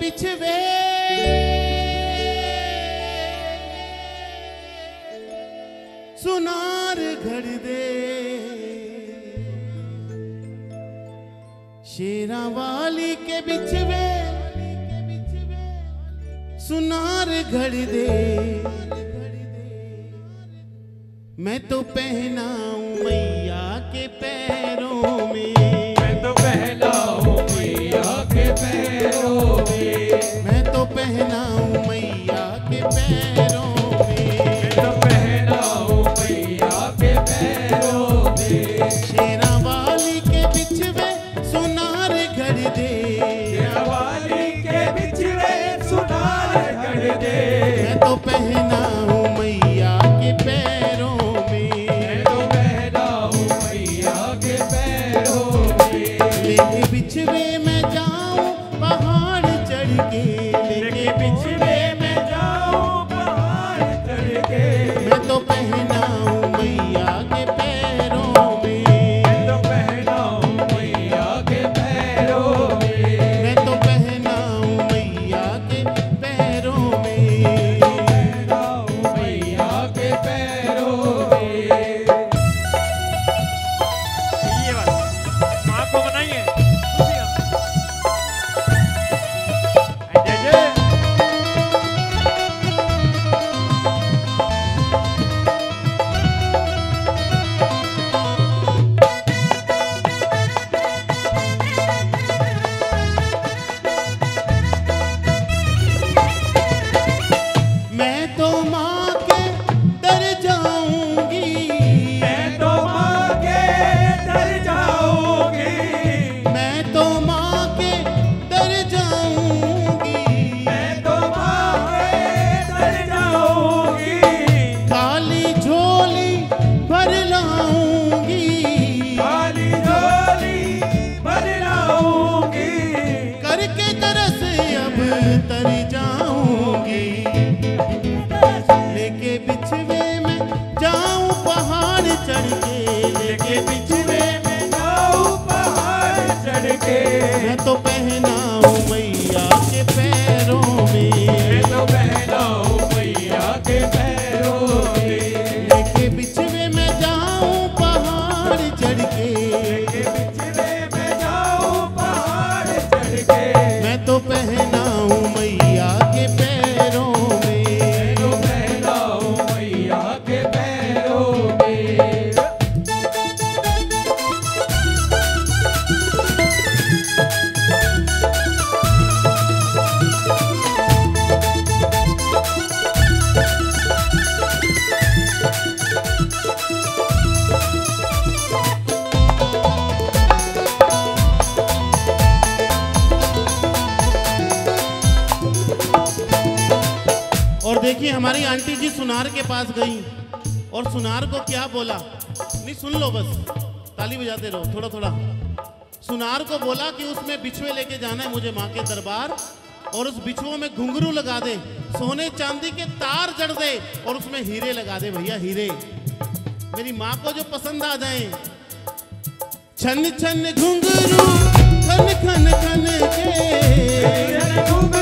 बिछवे सुनार घड़ दे। शेरा वाली के बिछवे सुनार घड़ दे। मैं तो पहनाऊं मैया के पैरों मैं। सुनार कर दे मैं तो पहनाऊं मैया के पैरों में। मैं तो हूँ मैया के पैरों में। बिछवे मैं जाऊँ और देखिए, हमारी आंटी जी सुनार के पास गई। और सुनार को क्या बोला? नहीं, सुन लो बस, ताली बजाते रहो थोड़ा थोड़ा सुनार को बोला कि उसमें बिछुए लेके जाना है मुझे माँ के दरबार, और उस बिछुओं में घुंघरू लगा दे, सोने चांदी के तार जड़ दे, और उसमें हीरे लगा दे, भैया, हीरे, मेरी माँ को जो पसंद आ जाए। छन छन घुंघरू खन खन खन के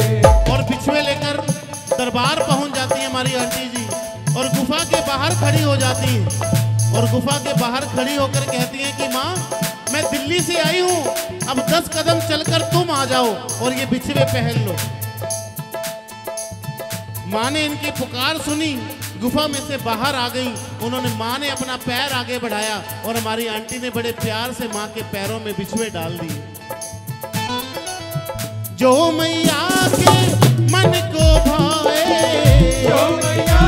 खड़ी हो जाती है। और गुफा के बाहर खड़ी होकर कहती है कि माँ, मैं दिल्ली से आई हूँ। अब दस कदम चलकर तुम आ जाओ और ये बिछवे पहन लो। माँ ने इनकी पुकार सुनी, गुफा में से बाहर आ गई। उन्होंने माँ ने अपना पैर आगे बढ़ाया और हमारी आंटी ने बड़े प्यार से माँ के पैरों में बिछुए डाल दिए। जो मैया के मन को भाए, जो मैया